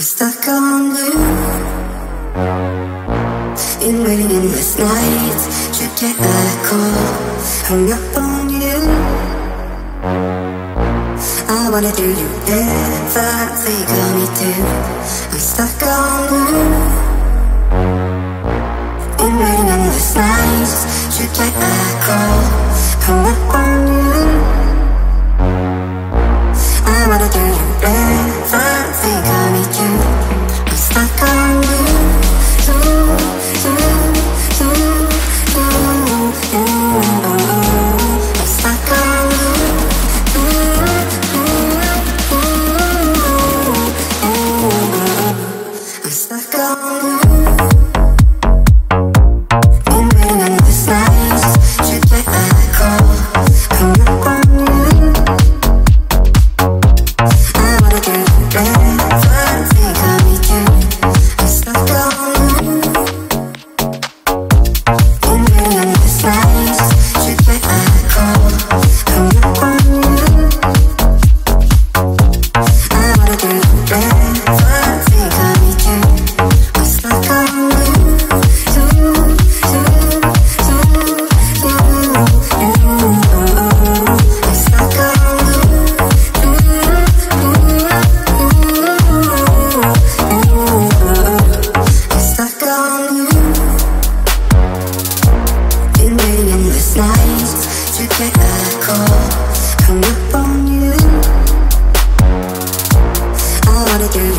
I'm stuck on you. In waiting endless nights Should get a call Hung up on you I wanna do you everything on me too. I'm stuck on you. wanna do you.